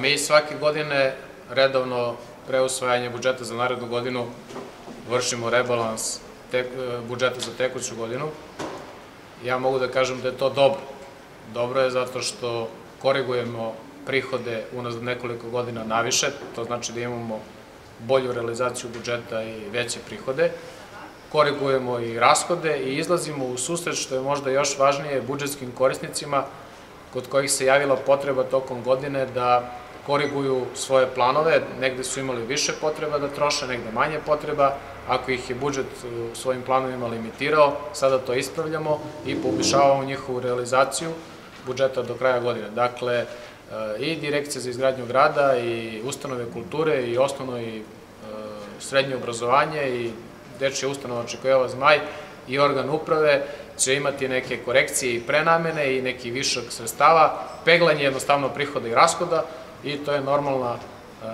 Mi svake godine redovno pre usvajanja budžeta za narednu godinu vršimo rebalans tek, budžeta za tekuću godinu. Ja mogu da kažem da je to dobro. Dobro je zato što korigujemo prihode unazad nekoliko godina naviše, to znači da imamo bolju realizaciju budžeta i veće prihode, korigujemo i rashode i izlazimo u susret, što je možda još važnije, budžetskim korisnicima, kod kojih se javila potreba tokom godine da koriguju svoje planove, negde su imali više potreba da troše, negde manje potreba, ako ih je budžet u svojim planovima limitirao, sada to ispravljamo i poboljšavamo njihovu realizaciju budžeta do kraja godine. Dakle, e, i Direkcija za izgradnju grada, i ustanove kulture, i osnovno i e, srednje obrazovanje, i dečje ustanova Čekojeva Zmaj, i organ uprave će imati neke korekcije i prenamene i neki višak sredstava, peglanje jednostavno prihoda i rashoda, i to je normalna e,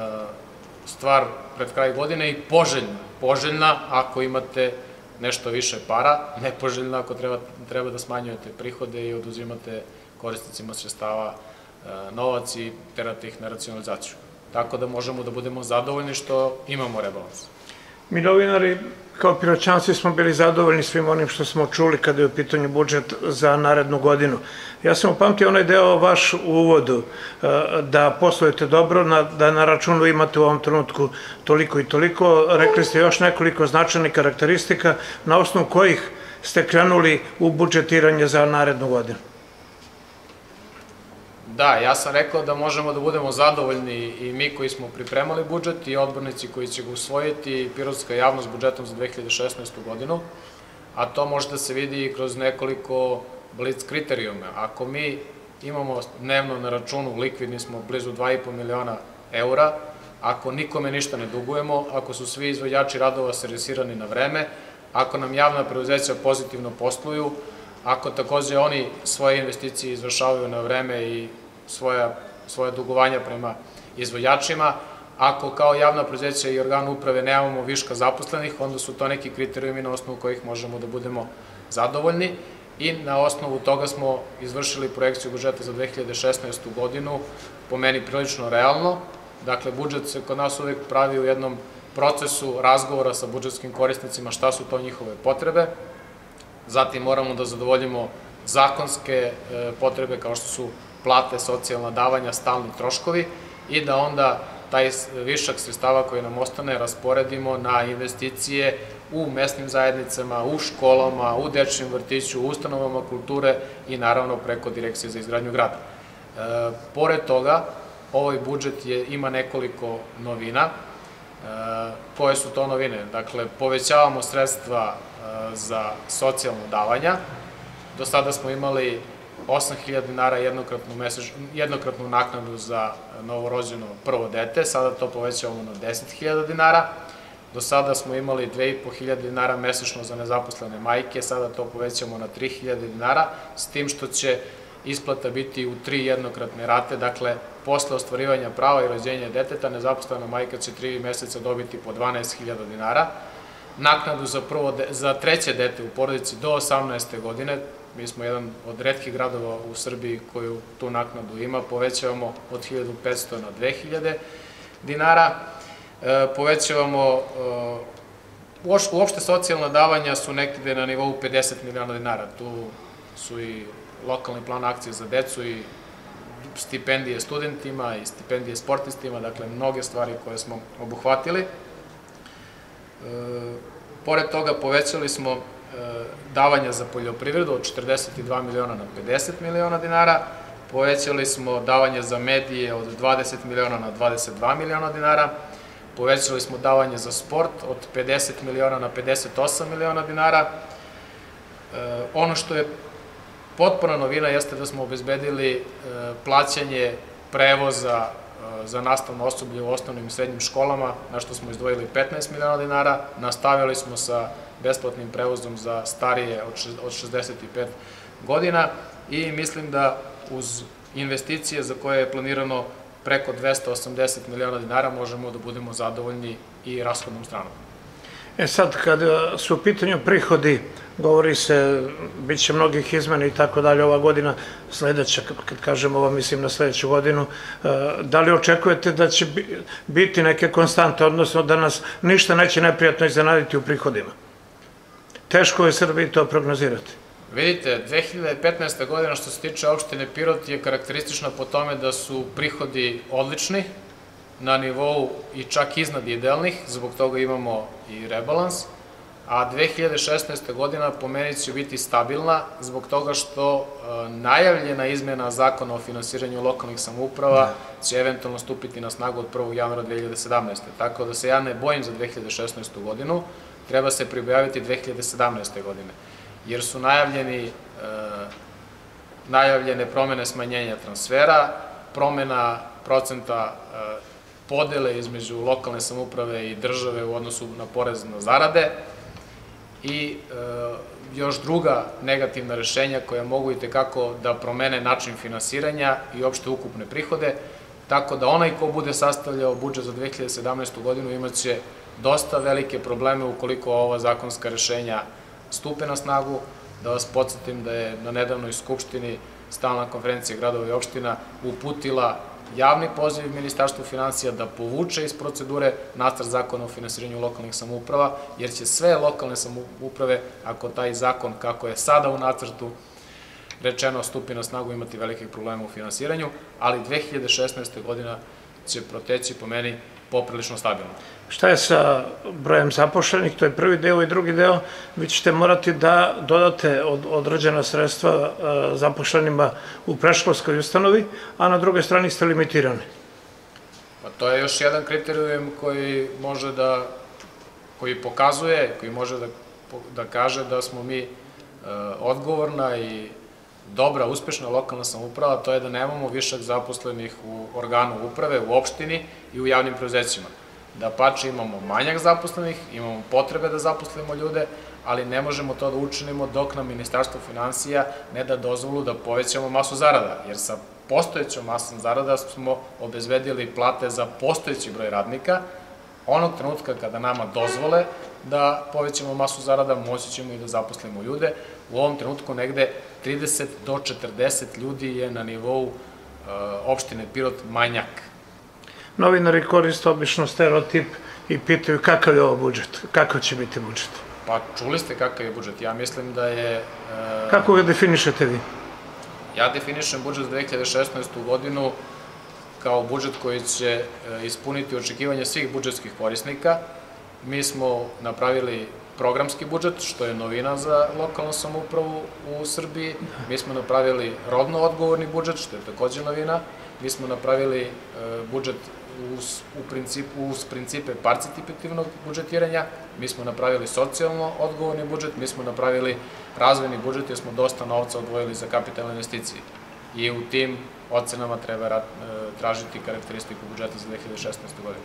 stvar pred kraj godine i poželjna. Poželjna ako imate nešto više para, nepoželjna ako treba, treba da smanjujete prihode i oduzimate korisnicima sredstava e, novac i terate ih na racionalizaciju. Tako da možemo da budemo zadovoljni što imamo rebalans. Mi novinari kao piroćanci smo bili zadovoljni svim onim što smo čuli kada je u pitanju budžet za narednu godinu. Ja sam upamtio onaj deo vaš u uvodu, e, da poslujete dobro, da na računu imate u ovom trenutku toliko i toliko. Rekli ste još nekoliko značajnih karakteristika na osnovu kojih ste krenuli u budžetiranje za narednu godinu. Da, ja sam rekao da možemo da budemo zadovoljni i mi koji smo pripremali budžet i odbornici koji će ga usvojiti i pirotska javnost budžetom za 2016. godinu, a to može da se vidi kroz nekoliko blic kriterijume. Ako mi imamo dnevno na računu, likvidni smo blizu 2,5 miliona eura, ako nikome ništa ne dugujemo, ako su svi izvođači radova servisirani na vreme, ako nam javna preuzeća pozitivno posluju, ako takođe oni svoje investicije izvršavaju na vreme i svoja, svoje dugovanja prema izvođačima. Ako kao javna prezeća i organ uprave nemamo viška zaposlenih, onda su to neki kriterijumi na osnovu kojih možemo da budemo zadovoljni i na osnovu toga smo izvršili projekciju budžeta za 2016. godinu, po meni prilično realno. Dakle, budžet se kod nas uvek pravi u jednom procesu razgovora sa budžetskim korisnicima šta su to njihove potrebe. Zatim moramo da zadovoljimo zakonske e, potrebe kao što su plate, socijalna davanja, stalni troškovi i da onda taj višak sredstava koji nam ostane rasporedimo na investicije u mesnim zajednicama, u školama, u dečnim vrtiću, u ustanovama kulture i naravno preko Direkcije za izgradnju grada. E, pored toga, ovaj budžet je, ima nekoliko novina. E, koje su to novine? Dakle, povećavamo sredstva e, za socijalno davanja. Do sada smo imali 8.000 dinara jednokratnu, meseš, jednokratnu naknadu za novorođeno prvo dete, sada to povećavamo na 10.000 dinara. Do sada smo imali 2.500 dinara mesečno za nezaposlene majke, sada to povećamo na 3.000 dinara, s tim što će isplata biti u tri jednokratne rate, dakle, posle ostvarivanja prava i rođenja deteta, nezaposlena majka će tri meseca dobiti po 12.000 dinara, naknadu za, prvo za treće dete u porodici do 18. godine, Mi smo jedan od redkih gradova u Srbiji koju tu naknadu ima, povećavamo od 1500 na 2000 dinara, e, povećavamo, e, uopšte socijalna davanja su nekde na nivou 50 miliona dinara, tu su i lokalni plan akcije za decu i stipendije studentima i stipendije sportistima, dakle mnoge stvari koje smo obuhvatili. E, pored toga povećali smo E, davanja za poljoprivredu od 42 miliona na 50 miliona dinara, povećali smo davanje za medije od 20 miliona na 22 miliona dinara, povećali smo davanje za sport od 50 miliona na 58 miliona dinara. E, ono što je potpuna novina jeste da smo obezbedili plaćanje prevoza za nastavno osoblje u osnovnim i srednjim školama, na što smo izdvojili 15 miliona dinara, nastavili smo sa besplatnim prevozom za starije od 65 godina i mislim da uz investicije za koje je planirano preko 280 miliona dinara možemo da budemo zadovoljni i rashodnom stranom. E sad, kada su u pitanju prihodi, govori se, bit će mnogih izmena i tako dalje ova godina, sledeća, kad kažem ovo, mislim na sledeću godinu, e, da li očekujete da će biti neke konstante, odnosno da nas ništa neće neprijatno iznenaditi u prihodima? Teško je Srbiji to prognozirati. Vidite, 2015. godina što se tiče opštine Pirot je karakteristična po tome da su prihodi odlični, na nivou i čak iznad idealnih, zbog toga imamo i rebalans, a 2016. godina po meni će biti stabilna zbog toga što e, najavljena izmena zakona o finansiranju lokalnih samouprava da. će eventualno stupiti na snagu od 1. januara 2017. Tako da se ja ne bojim za 2016. godinu, treba se pribaviti 2017. godine, jer su najavljeni e, najavljene promene smanjenja transfera, promena procenta e, podele između lokalne samuprave i države u odnosu na porez na zarade i e, još druga negativna rešenja koja mogu i tekako da promene način finansiranja i opšte ukupne prihode, tako da onaj ko bude sastavljao budžet za 2017. godinu imaće dosta velike probleme ukoliko ova zakonska rešenja stupe na snagu. Da vas podsjetim da je na nedavnoj skupštini stalna konferencija gradova i opština uputila javni poziv Ministarstvu financija da povuče iz procedure nastrat zakona o finansiranju lokalnih samouprava, jer će sve lokalne samouprave, ako taj zakon kako je sada u nacrtu rečeno stupi na snagu, imati velikih problema u finansiranju, ali 2016. godina će proteći po meni poprilično stabilno. Šta je sa brojem zapošljenih? To je prvi deo i drugi deo. Vi ćete morati da dodate od, određena sredstva e, zapošljenima u preškolskoj ustanovi, a na drugoj strani ste limitirani. Pa to je još jedan kriterijum koji može da, koji pokazuje, koji može da, da kaže da smo mi e, odgovorna i dobra, uspešna lokalna samouprava, to je da nemamo višak zaposlenih u organu uprave, u opštini i u javnim preuzećima. Da pače imamo manjak zaposlenih, imamo potrebe da zaposlimo ljude, ali ne možemo to da učinimo dok nam Ministarstvo financija ne da dozvolu da povećamo masu zarada, jer sa postojećom masom zarada smo obezvedili plate za postojeći broj radnika, onog trenutka kada nama dozvole da povećamo masu zarada, moći ćemo i da zaposlimo ljude. U ovom trenutku negde 30 do 40 ljudi je na nivou uh, opštine Pirot manjak. Novinari koriste obično stereotip i pitaju kakav je ovo budžet, kakav će biti budžet. Pa čuli ste kakav je budžet, ja mislim da je... Uh, Kako ga definišete vi? Ja definišem budžet za 2016. godinu kao budžet koji će uh, ispuniti očekivanje svih budžetskih korisnika. Mi smo napravili programski budžet, što je novina za lokalnu samoupravu u Srbiji. Mi smo napravili rodno odgovorni budžet, što je takođe novina. Mi smo napravili e, budžet uz, u principu, uz principe participativnog budžetiranja, mi smo napravili socijalno odgovorni budžet, mi smo napravili razvojni budžet jer smo dosta novca odvojili za kapitalne investicije. I u tim ocenama treba e, tražiti karakteristiku budžeta za 2016. godinu.